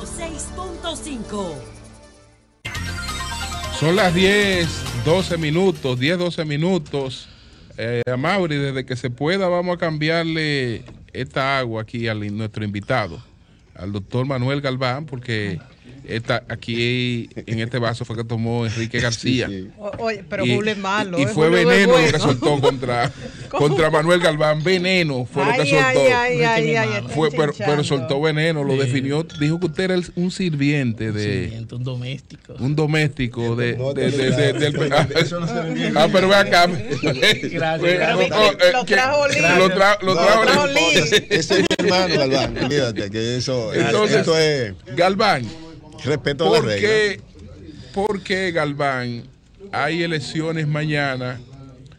106.5. Son las 10, 12 minutos, 10, 12 minutos. Eh, a Mauri, desde que se pueda, vamos a cambiarle esta agua aquí a nuestro invitado, al doctor Manuel Galván, porque esta, aquí en este vaso fue que tomó Enrique García. Oye, pero Julio es malo. Y, ¿eh? fue Julio veneno lo bueno. que soltó contra, contra Manuel Galván. Veneno fue lo que Ay, soltó. ay, ay, ay, ay, Fue, pero, pero soltó veneno, lo Sí. definió. Dijo que usted era el- un sirviente de. Sirviente, un doméstico. Un doméstico de. Ah, pero ve acá. Gracias, gracias. Oh, eh, Lo trajo Lee. Lo tra- lo No, trajo. Ese ese es mi hermano, Galván. Olvídate que eso, Entonces, esto es Galván, respeto a la ¿por regla. qué, ¿por qué, Galván, hay elecciones mañana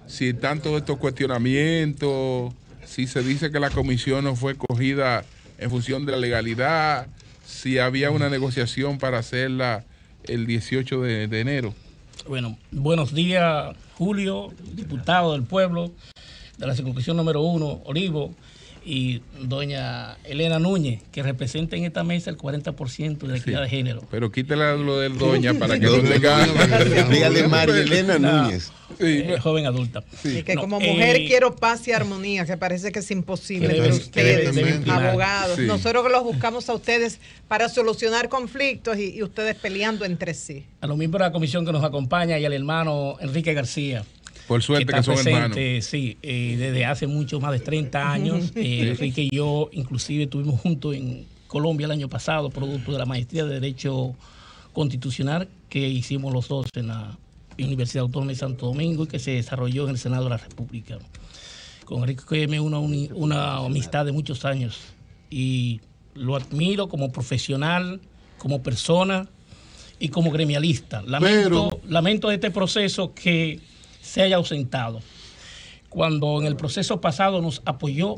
si están todos estos cuestionamientos, si se dice que la comisión no fue cogida en función de la legalidad, si había una negociación para hacerla el 18 de, de enero? Bueno, buenos días, Julio, diputado del pueblo de la circunscripción número uno, Olivo, y doña Elena Núñez, que representa en esta mesa el 40% de la equidad de género. Pero quítale lo del doña para que No, tenga... Dígale María Elena. Núñez. Sí, eh, joven adulta. Y que No, como eh, mujer quiero paz y armonía, que parece que es imposible que debe- debe- ustedes, debe abogados. Sí. Nosotros los buscamos a ustedes para solucionar conflictos y, y ustedes peleando entre sí. A los miembros de la comisión que nos acompaña y al hermano Enrique García. Por suerte que, está son hermanos. presente, Sí, eh, desde hace mucho más de 30 años. Eh, Enrique y yo, inclusive, estuvimos juntos en Colombia el año pasado, producto de la maestría de Derecho Constitucional que hicimos los dos en la Universidad Autónoma de Santo Domingo y que se desarrolló en el Senado de la República. Con Enrique me una, una amistad de muchos años y lo admiro como profesional, como persona y como gremialista. Lamento, lamento de este proceso que se haya ausentado. Cuando en el proceso pasado nos apoyó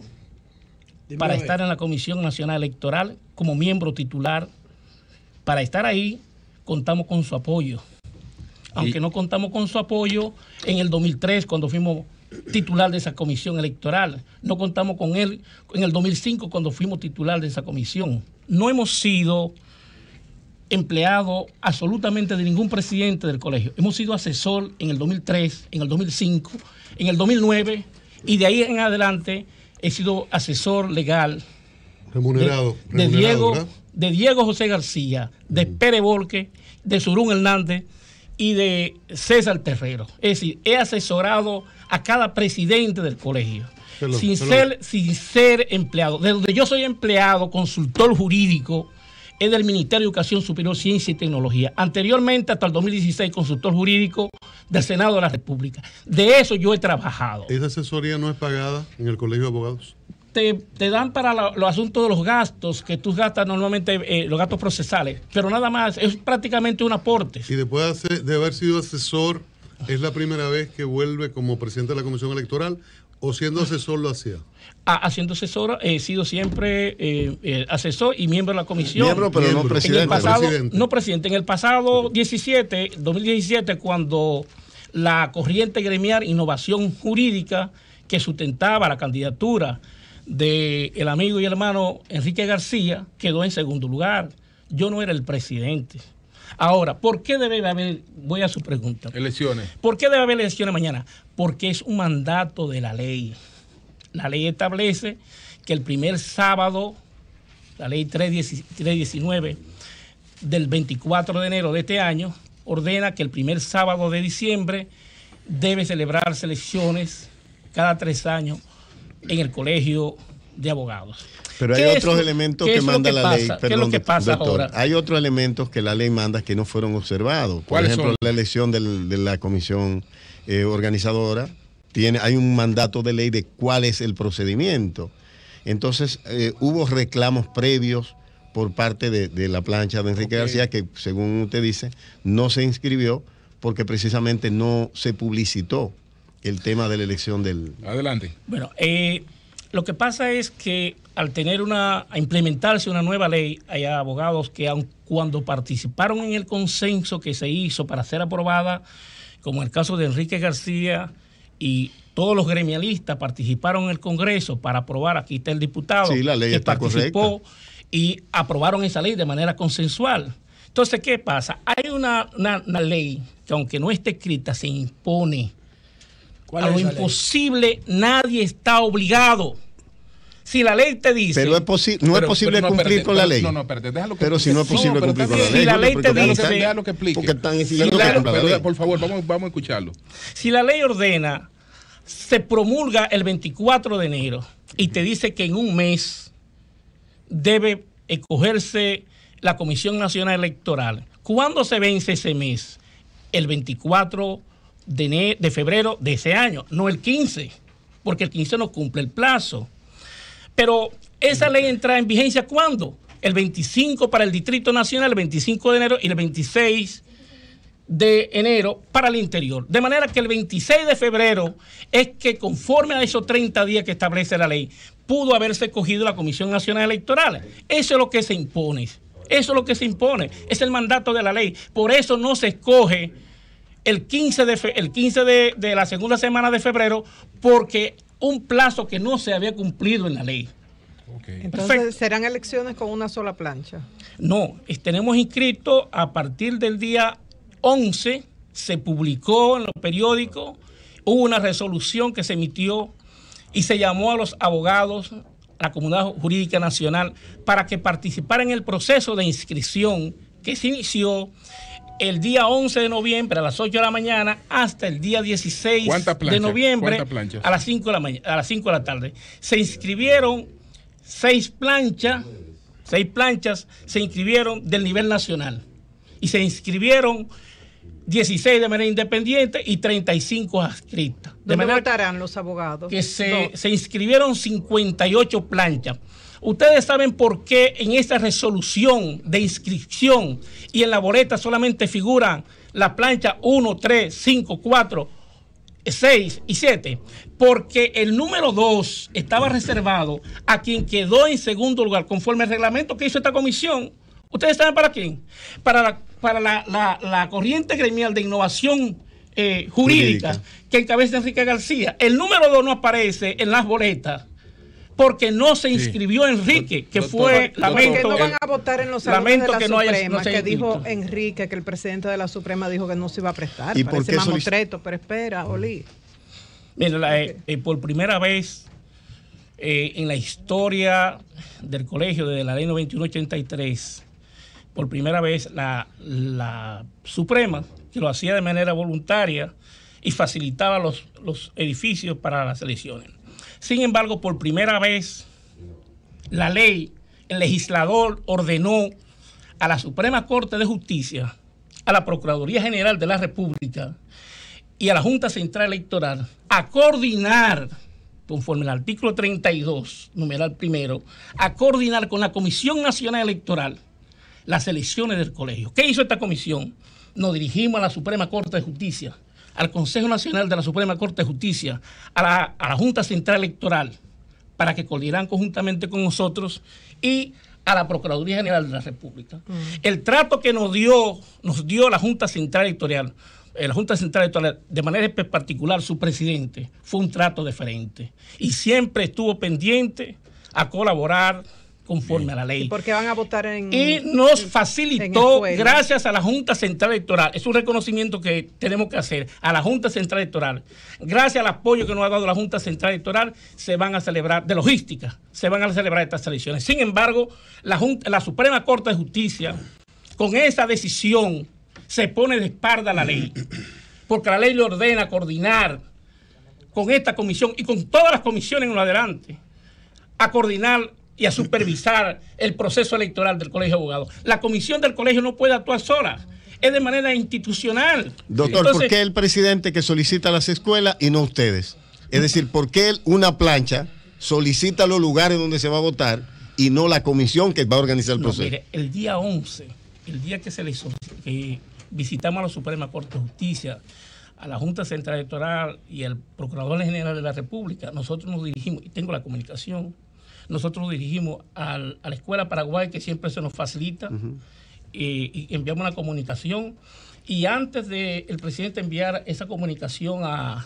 para estar en la Comisión Nacional Electoral como miembro titular, para estar ahí contamos con su apoyo. Aunque Y- no contamos con su apoyo en el 2003 cuando fuimos titular de esa comisión electoral, no contamos con él en el 2005 cuando fuimos titular de esa comisión. No hemos sido empleado absolutamente de ningún presidente del colegio. Hemos sido asesor en el 2003, en el 2005, en el 2009 y de ahí en adelante he sido asesor legal Remunerado. de, Diego, ¿verdad? de Diego José García, de Pere Volque, de Surún Hernández y de César Terrero. Es decir, he asesorado a cada presidente del colegio. Sin, ser, sin ser empleado. De donde yo soy empleado, consultor jurídico, es del Ministerio de Educación Superior, Ciencia y Tecnología. Anteriormente, hasta el 2016, consultor jurídico del Senado de la República. De eso yo he trabajado. ¿Esa asesoría no es pagada en el Colegio de Abogados? te, te dan para la- los asuntos de los gastos que tú gastas normalmente, eh, los gastos procesales, pero nada más, es prácticamente un aporte. Y después de, hacer- de haber sido asesor, ¿es la primera vez que vuelve como presidente de la Comisión Electoral o siendo asesor lo hacía? Ah, haciendo asesor, he sido siempre eh, eh, asesor y miembro de la comisión. Miembro, pero no Miembro. en el presidente. pasado, Presidente. no presidente, en el pasado 17, 2017, cuando la corriente gremial Innovación Jurídica que sustentaba la candidatura de el amigo y hermano Enrique García quedó en segundo lugar. Yo no era el presidente. Ahora, ¿por qué debe haber, voy a su pregunta, Elecciones. ¿por qué debe haber elecciones mañana? Porque es un mandato de la ley. La ley establece que el primer sábado, la ley 310 319 del 24 de enero de este año, ordena que el primer sábado de diciembre debe celebrarse elecciones cada tres años en el colegio de abogados. Pero hay ¿Qué es otros elementos que manda que la pasa? ley. ¿Qué es Perdón, lo que pasa doctor. ahora? Hay otros elementos que la ley manda que no fueron observados. Por ¿Cuáles ejemplo, son? la elección del- de la comisión eh, organizadora. Tiene, hay un mandato de ley de cuál es el procedimiento. Entonces, eh, hubo reclamos previos por parte de, de la plancha de Enrique. García que, según usted dice, no se inscribió porque precisamente no se publicitó el tema de la elección del... Adelante. Bueno, eh, lo que pasa es que al tener una, a implementarse una nueva ley, hay abogados que aun cuando participaron en el consenso que se hizo para ser aprobada, como en el caso de Enrique García y todos los gremialistas participaron en el Congreso para aprobar, aquí está el diputado Sí, la ley que está participó correcta. y aprobaron esa ley de manera consensual. Entonces, ¿qué pasa? Hay una, una- una ley que aunque no esté escrita, se impone. ¿Cuál A es lo ley? imposible, nadie está obligado. Si la ley te dice... Pero es no es posible pero no, cumplir con la ley. No, no, espérate, déjalo que Pero si no es posible cumplir con la ley. Si la ley te dice- Déjalo que explique. Porque están exigiendo Pero- que cumpla la pero- ley. Por favor, vamos, vamos a escucharlo. Si la ley ordena, se promulga el 24 de enero y te dice que en un mes debe escogerse la Comisión Nacional Electoral. ¿Cuándo se vence ese mes? El 24 de, ene- de febrero de ese año, no el 15, porque el 15 no cumple el plazo. Pero esa ley entra en vigencia ¿cuándo? El 25 para el Distrito Nacional, el 25 de enero y el 26 de enero para el interior. De manera que el 26 de febrero es que conforme a esos 30 días que establece la ley, pudo haberse escogido la Comisión Nacional Electoral. Eso es lo que se impone. Eso es lo que se impone. Es el mandato de la ley. Por eso no se escoge el 15 de, el 15 de, de la segunda semana de febrero porque un plazo que no se había cumplido en la ley. Entonces Perfecto. serán elecciones con una sola plancha. No, tenemos inscrito a partir del día 11, se publicó en los periódicos, hubo una resolución que se emitió y se llamó a los abogados, a la comunidad jurídica nacional, para que participaran en el proceso de inscripción que se inició el día 11 de noviembre a las 8 de la mañana hasta el día 16 ¿Cuántas de noviembre a las 5 de la mañana, a las 5 de la tarde. Se inscribieron seis planchas, seis planchas se inscribieron del nivel nacional y se inscribieron 16 de manera independiente y 35 adscritas. De ¿Dónde manera votarán los abogados? que se, No. se inscribieron 58 planchas. Ustedes saben por qué en esta resolución de inscripción y en la boleta solamente figuran la plancha 1, 3, 5, 4, 6 y 7. Porque el número 2 estaba reservado a quien quedó en segundo lugar conforme al reglamento que hizo esta comisión. ¿Ustedes saben para quién? Para la, para la, la- la corriente gremial de innovación eh, jurídica, Jurídica. que encabeza Enrique García. El número 2 no aparece en las boletas porque no se inscribió Enrique, que Doctor, fue, doctor, ¿Por qué lamento, no van a votar en los salones lamento de la que no haya- Suprema? no que dijo. Enrique, que el presidente de la Suprema dijo que no se iba a prestar. ¿Y por Parece qué más solic- motreto, pero espera, Oli. Mira, la- eh, eh, por primera vez eh, en la historia del colegio, desde la ley 9183, por primera vez la, la Suprema, que lo hacía de manera voluntaria y facilitaba los, los edificios para las elecciones. Sin embargo, por primera vez, la ley, el legislador ordenó a la Suprema Corte de Justicia, a la Procuraduría General de la República, y a la Junta Central Electoral a coordinar, conforme al artículo 32, numeral primero, a coordinar con la Comisión Nacional Electoral las elecciones del colegio. ¿Qué hizo esta comisión? Nos dirigimos a la Suprema Corte de Justicia, al Consejo Nacional de la Suprema Corte de Justicia, a la, a la Junta Central Electoral, para que coordinaran conjuntamente con nosotros y a la Procuraduría General de la República. El trato que nos dio, nos dio la Junta Central Electoral, eh, la Junta Central Electoral, de manera particular su presidente, fue un trato diferente. Y siempre estuvo pendiente a colaborar conforme a la ley. ¿Y por qué van a votar en Y nos facilitó, gracias a la Junta Central Electoral, es un reconocimiento que tenemos que hacer a la Junta Central Electoral, gracias al apoyo que nos ha dado la Junta Central Electoral, se van a celebrar, de logística, se van a celebrar estas elecciones. Sin embargo, la, Junta- la Suprema Corte de Justicia, con esa decisión, se pone de espalda a la ley, porque la ley le ordena coordinar con esta comisión y con todas las comisiones en lo adelante a coordinar y a supervisar el proceso electoral del Colegio de Abogados. La comisión del colegio no puede actuar sola, es de manera institucional. Doctor, Entonces, ¿por qué el presidente que solicita las escuelas y no ustedes? Es decir, ¿por qué una plancha solicita los lugares donde se va a votar y no la comisión que va a organizar el no, proceso? mire, el día 11, el día que se le hizo, que visitamos a la Suprema Corte de Justicia, a la Junta Central Electoral y al Procurador General de la República, nosotros nos dirigimos, y tengo la comunicación, nosotros nos dirigimos al- a la Escuela Paraguay, que siempre se nos facilita, eh, y enviamos una comunicación. Y antes de el presidente enviar esa comunicación a,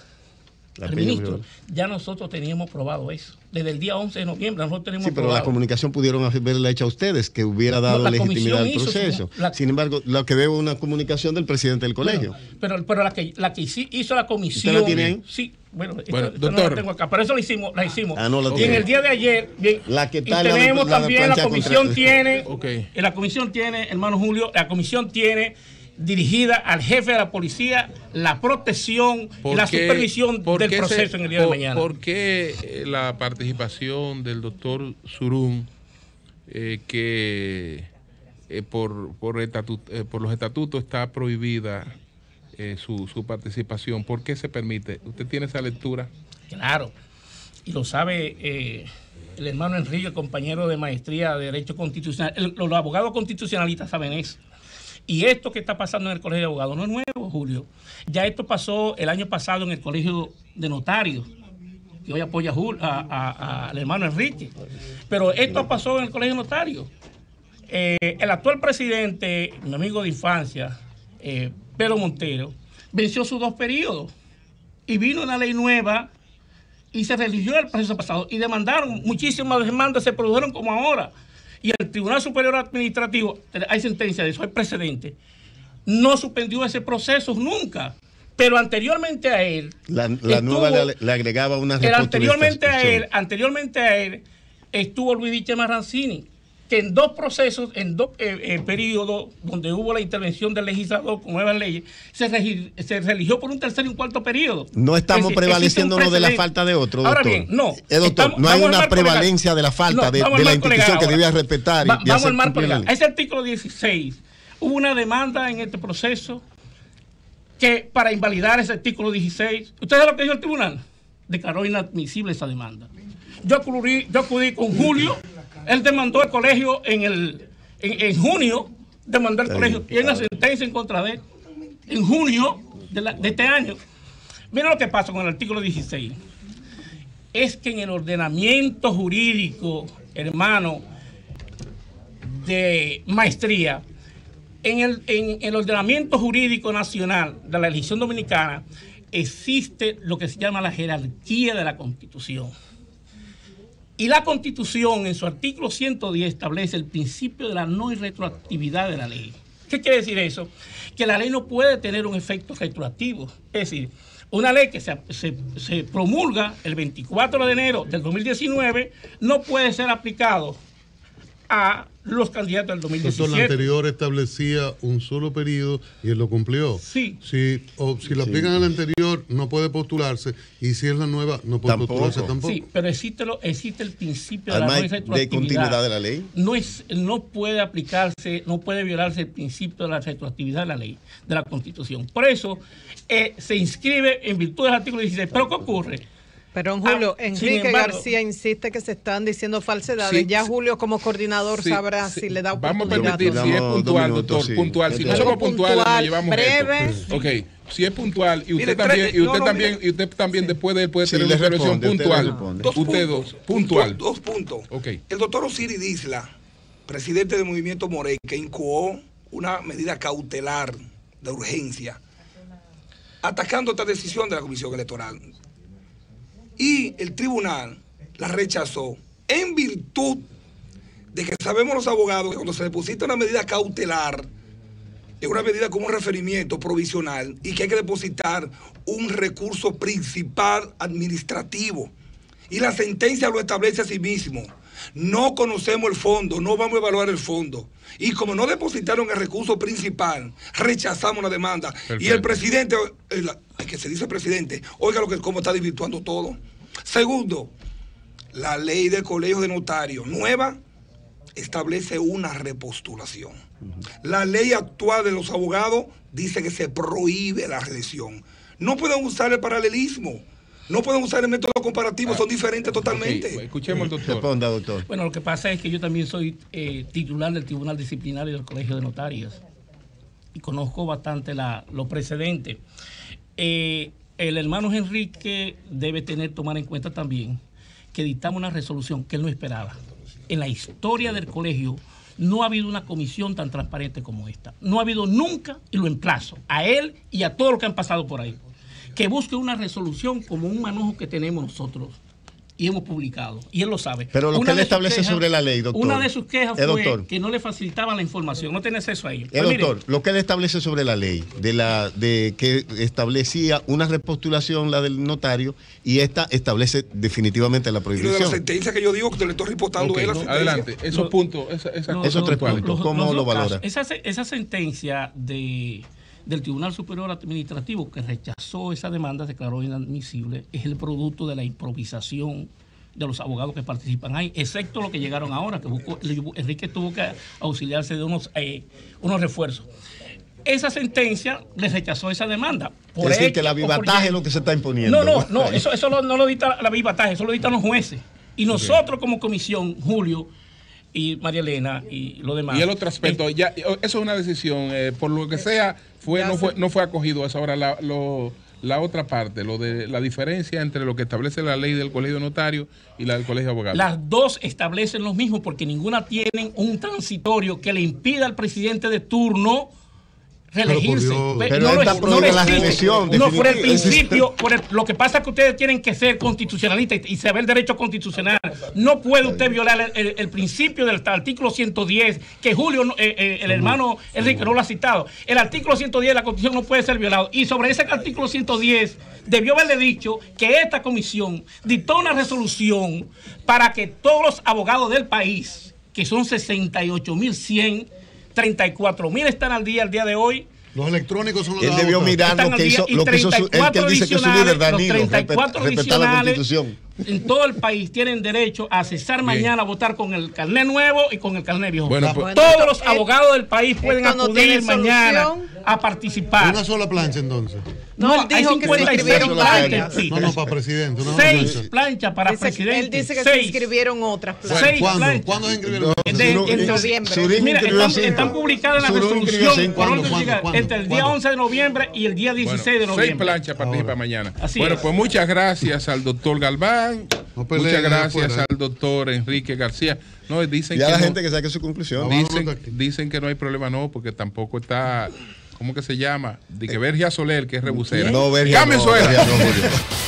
al ministro, ya nosotros teníamos probado eso. Desde el día 11 de noviembre nosotros tenemos Sí, pero la comunicación pudieron haberla hecho a ustedes, que hubiera dado la legitimidad al proceso. la- Sin embargo, lo que veo es una comunicación del presidente del colegio. Pero, pero la que, la que hizo la comisión. ¿Usted la tiene ahí? Sí, bueno, esta- Bueno, esta no doctor. la tengo acá, pero eso la hicimos. La hicimos. Ah, no la y en el día de ayer, bien, La que y la de- tenemos la también, la comisión contra- tiene, Ok. eh, la comisión tiene, hermano Julio, la comisión tiene dirigida al jefe de la policía la protección y ¿Por la supervisión del se- proceso en el día de mañana. ¿Por qué eh, la participación del doctor Surún, eh, que eh, por, por, eh, los estatutos está prohibida su, su participación? ¿Por qué se permite? ¿Usted tiene esa lectura? Claro, y lo sabe el hermano Enrique, compañero de maestría de Derecho Constitucional. El- los abogados constitucionalistas saben eso. Y esto que está pasando en el Colegio de Abogados no es nuevo, Julio. Ya esto pasó el año pasado en el Colegio de Notarios, que hoy apoya a Jul- a- a- a- al hermano Enrique. Pero esto pasó en el Colegio de Notarios. Eh, el actual presidente, mi amigo de infancia, eh, Pedro Montero, venció sus dos periodos y vino una ley nueva y se religió el proceso pasado y demandaron, muchísimas demandas se produjeron como ahora. Y el Tribunal Superior Administrativo, hay sentencia de eso, hay precedente, no suspendió ese proceso nunca. Pero anteriormente a él, La, la estuvo- nueva le, le agregaba una el anteriormente a él, anteriormente a él, estuvo Luis Viche Marrancini, que en dos procesos, en dos eh, eh, periodos donde hubo la intervención del legislador con nuevas leyes, se, regi- se religió por un tercer y un cuarto periodo. No estamos Es de la falta de otro, Ahora doctor. bien, no. Eh, doctor, estamos- no hay una legal. prevalencia de la falta de- de la institución que ahora. debía respetar y- Va- y vamos al marco legal. Ese artículo 16, hubo una demanda en este proceso que para invalidar ese artículo 16, ¿ustedes lo que dijo el tribunal? Declaró inadmisible esa demanda. Yo acudí, yo acudí con Julio, él demandó el colegio en, el, en, en junio, demandó el colegio, y hay una sentencia en contra de él, en junio de, la- de este año. Mira lo que pasa con el artículo 16. Es que en el ordenamiento jurídico, hermano, de maestría, en el, en el ordenamiento jurídico nacional de la legislación dominicana existe lo que se llama la jerarquía de la Constitución. Y la Constitución en su artículo 110 establece el principio de la no retroactividad de la ley. ¿Qué quiere decir eso? Que la ley no puede tener un efecto retroactivo. Es decir, una ley que se, se- se promulga el 24 de enero del 2019 no puede ser aplicado a los candidatos del Doctor, la 2017. anterior establecía un solo periodo y él lo cumplió. Sí. Si, o, si lo aplican al anterior, no puede postularse. Y si es la nueva, no puede Tampoco. postularse tampoco. Sí, pero existe, lo, existe el principio de la de continuidad de la ley. No, es, no puede aplicarse, no puede violarse el principio de la retroactividad de la ley, de la Constitución. Por eso eh, se inscribe en virtud del artículo 16. Pero ¿qué ocurre? Pero en Julio, Ah, sin Enrique embargo- García insiste que se están diciendo falsedades. Sí, ya. Julio como coordinador Sí, sabrá sí. si le da Vamos a oportunidad. permitir, si es puntual, minutos, doctor, sí. puntual. Si no somos puntuales, nos puntual, llevamos breve. esto. Ok, si es puntual y usted Mire, también, y usted no, no, también, mire. y usted también después de puede Sí, tener una intervención usted puntual. responde. Dos Usted puntos. dos, puntual. Dos puntos. Ok. El doctor Osiris Isla, presidente del movimiento Morey, que incoó una medida cautelar de urgencia, atacando esta decisión de la Comisión Electoral. Y el tribunal la rechazó en virtud de que sabemos los abogados que cuando se deposita una medida cautelar, es una medida como un referimiento provisional y que hay que depositar un recurso principal administrativo. Y la sentencia lo establece a sí mismo. No conocemos el fondo, no vamos a evaluar el fondo. Y como no depositaron el recurso principal, rechazamos la demanda. Y el presidente, el- ay, que se dice presidente, oiga lo que cómo está desvirtuando todo. Segundo, la ley del colegio de notarios nueva establece una repostulación. La ley actual de los abogados dice que se prohíbe la reelección. No pueden usar el paralelismo, no pueden usar el método comparativo, son diferentes totalmente. Ok, escuchemos al doctor. Responda, doctor. Bueno, lo que pasa es que yo también soy eh, titular del Tribunal Disciplinario del Colegio de Notarios y conozco bastante la, los precedentes. Eh, el hermano Enrique debe tener, tomar en cuenta también que dictamos una resolución que él no esperaba. En la historia del colegio no ha habido una comisión tan transparente como esta. No ha habido nunca, y lo emplazo, a él y a todos los que han pasado por ahí, que busque una resolución como un manojo que tenemos nosotros y hemos publicado, y él lo sabe. Pero lo Una que él establece quejas- sobre la ley, doctor. Una de sus quejas Eh, fue doctor. que no le facilitaban la información, no tenía acceso a ello. Eh, Pues mire, doctor, lo que él establece sobre la ley, de la de que establecía una repostulación, la del notario, y esta establece definitivamente la Y lo de la prohibición. sentencia que yo digo que te le estoy reportando Ok, él la no, sentencia. adelante, esos Lo- puntos, esa- esa- Esos tres puntos, los- ¿cómo los lo valora? casos. Esa, esa sentencia de, del Tribunal Superior Administrativo que rechazó esa demanda, declaró inadmisible, es el producto de la improvisación de los abogados que participan ahí, excepto los que llegaron ahora, que buscó, Enrique tuvo que auxiliarse de unos, eh, unos refuerzos. Esa sentencia le rechazó esa demanda. Es decir, que la por vivataje es lo que se está imponiendo. No, no, no, eso, eso lo- no lo dicta la vivataje, eso lo dictan los jueces. Y nosotros como comisión, Julio y María Elena y lo demás. Y el otro aspecto, eh, ya, eso es una decisión, eh, por lo que sea, fue, no, se- fue, no fue acogido eso. Ahora, la, lo- la otra parte, lo de la diferencia entre lo que establece la ley del colegio notario y la del colegio de abogados. Las dos establecen lo mismo porque ninguna tienen un transitorio que le impida al presidente de turno reelegirse. Pero por Dios. Ve, Pero no no lo la reelección, No, por el principio, por el- lo que pasa es que ustedes tienen que ser constitucionalistas y, y saber el derecho constitucional. No puede usted violar el, el- el principio del artículo 110, que Julio, no- eh, eh, el hermano Enrique no lo ha citado. El artículo 110 de la Constitución no puede ser violado. Y sobre ese artículo 110, debió haberle dicho que esta comisión dictó una resolución para que todos los abogados del país, que son 68.100, 34.000 están al día al día de hoy, Los electrónicos son los Él debió mirar lo que hizo, y lo que hizo su, que él 34 dice que es su líder, Danilo, 34 respet- respetar la constitución. En todo el país tienen derecho a cesar mañana a votar con el carnet nuevo y con el carnet viejo. Bueno, pues- Todos Bueno, los esto- abogados del país pueden no acudir mañana solución. a participar. Una sola plancha entonces. No, él hay dijo que se 56 escribieron planchas, sí. No, no, para presidente. Una Seis plancha. planchas para Dice- presidente. él dice que se Seis. inscribieron otras planchas. Seis ¿Cuándo? planchas. ¿Cuándo se inscribieron? De- Surín Surín Mira, están, están publicadas en la resolución cinco. por orden ¿Cuándo, llega cuándo, entre el día cuándo? 11 de noviembre y el día 16 de Bueno, noviembre. Seis planchas participan mañana. Así bueno, es. pues muchas gracias al doctor Galván. No muchas gracias afuera. al doctor Enrique García. No, dicen Ya que la no- gente que saque su conclusión. Dicen, dicen que no hay problema, no, porque tampoco está, ¿cómo que se llama? De que Vergia Soler, que es rebusera. No, Vergia Cambio no,